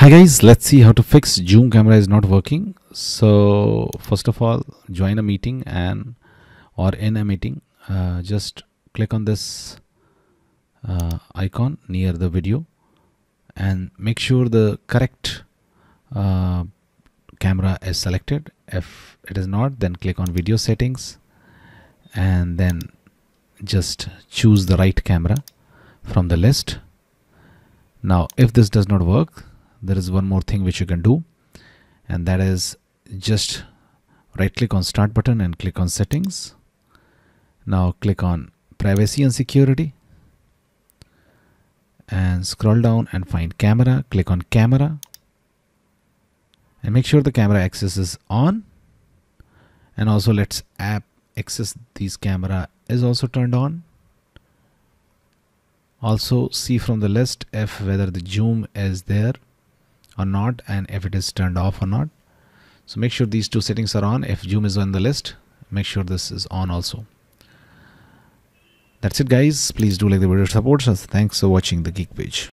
Hi guys, let's see how to fix Zoom camera is not working. So first of all, join a meeting and or in a meeting, uh, just click on this uh, icon near the video and make sure the correct uh, camera is selected. If it is not, then click on video settings and then just choose the right camera from the list. Now, if this does not work, there is one more thing which you can do and that is just right click on start button and click on settings. Now click on privacy and security and scroll down and find camera. Click on camera and make sure the camera access is on. And also let's app access these camera is also turned on. Also see from the list if whether the zoom is there or not and if it is turned off or not. So make sure these two settings are on. If zoom is on the list make sure this is on also. That's it guys. Please do like the video support us. Thanks for watching the geek page